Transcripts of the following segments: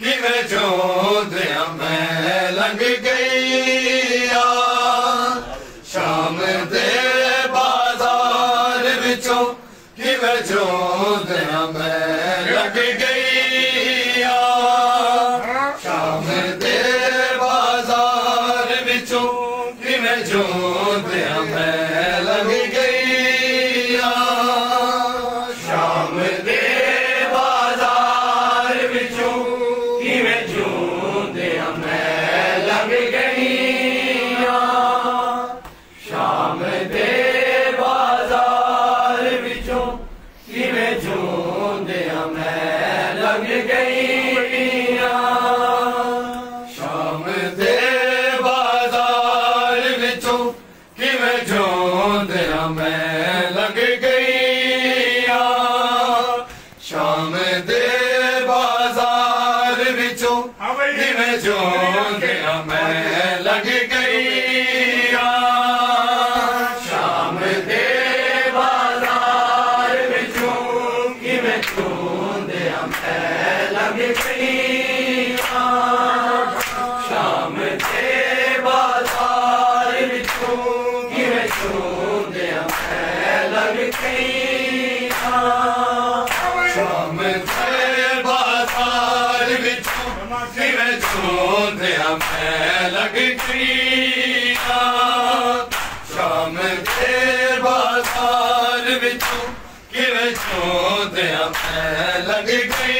Give it to गई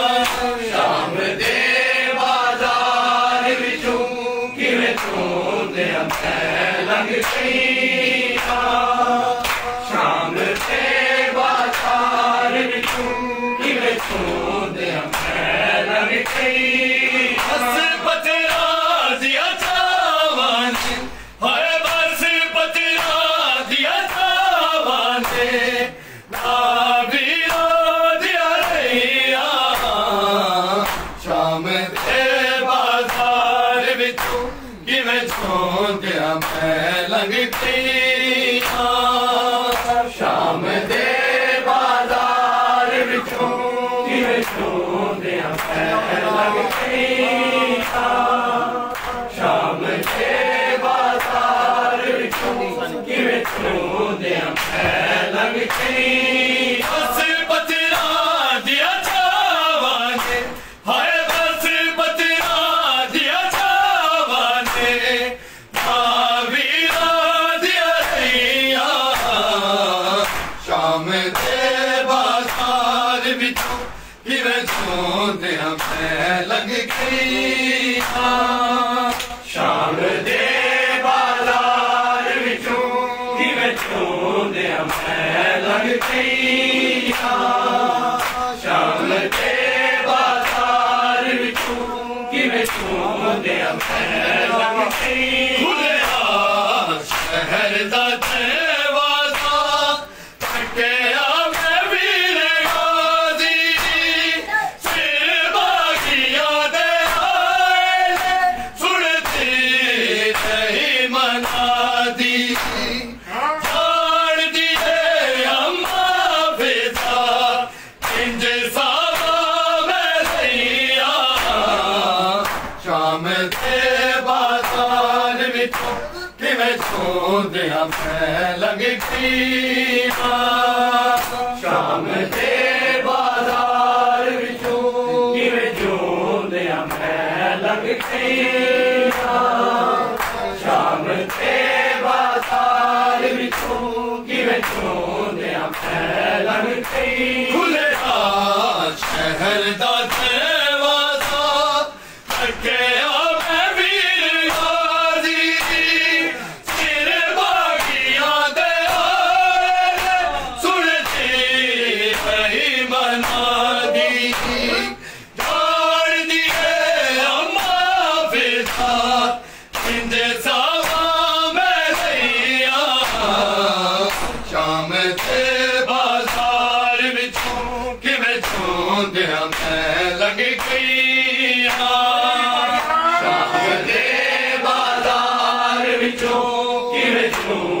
que me esconde a mela que tem. बासान विचों किवें सोंदियां मैं लगी पीना शाम ते बाजार विचों किवें जोंदियां मैं लगी पीना शाम ते बाजार विचों किवें जोंदियां मैं लगी पीना खुले शहर दा no mundo.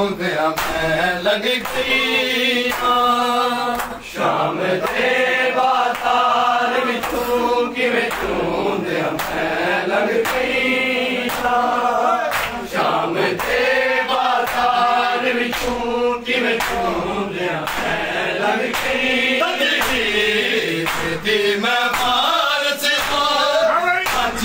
ਆਉਂਦਿਆਂ ਮੈਂ ਲੰਘ ਗਈ ਸ਼ਾਮ ਦੇ ਬਾਤਾਰ ਵਿੱਚੋਂ ਕਿਵੇਂ ਚੁੰਦਿਆਂ ਮੈਂ ਲੰਘ ਗਈ ਸ਼ਾਮ ਦੇ ਬਾਤਾਰ ਵਿੱਚੋਂ ਕਿਵੇਂ ਚੁੰਦਿਆਂ ਮੈਂ ਲੰਘ ਗਈ ਤੇ ਮੈਂ ਮਾਰ ਸੇ ਮਾਰ ਅੱਜ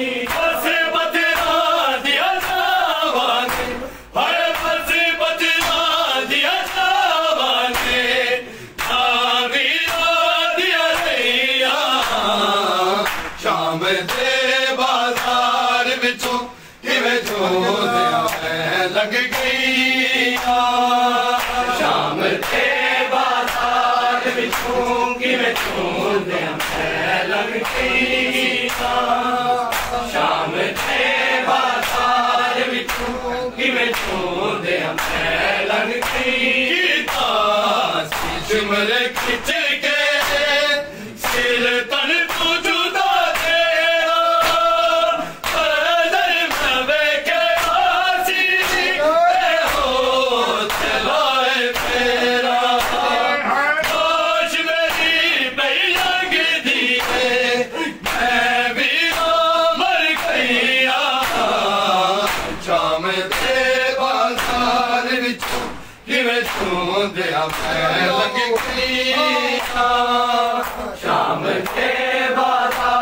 Namn kräva to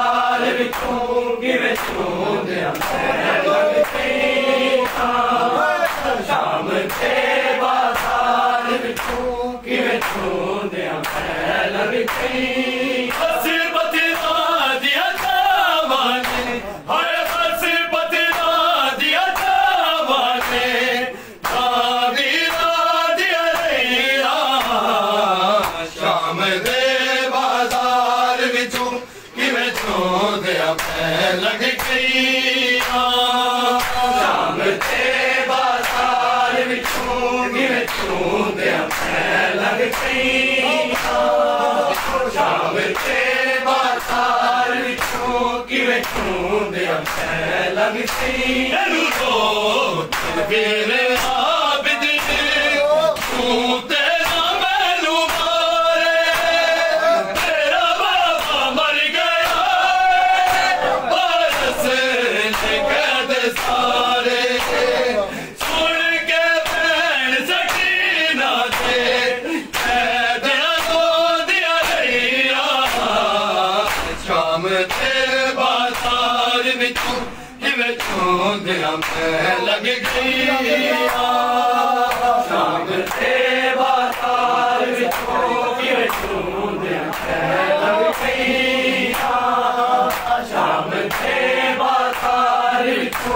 tungi vet tungi ਦਿਆ ਪੈ ਲਟਕਈਆ ਕਿਵੇਂ ਤੂੰ ਦਿਆ ਪੈ ਲਟਕਈਆ ਜਾਮ ਤੇ ਕਿਵੇਂ ਪੈ ਤੇਰੇ ਆ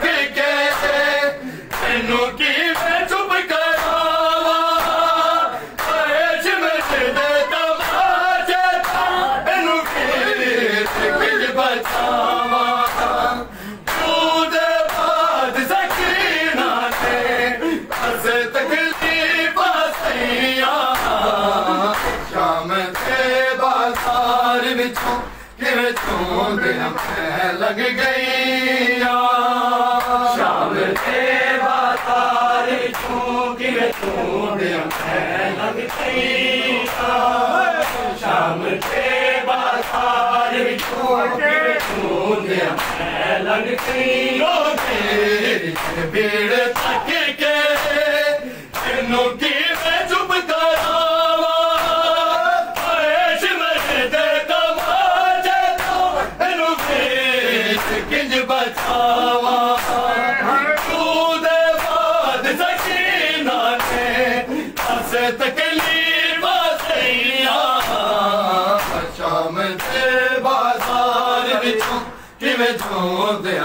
Big सार विचों कि विचों दिल में लग गई शाम ते बातार विचों कि विचों दिल में लग गई शाम ते बातार विचों कि विचों दिल में लग गई बेड़ तक के नोटी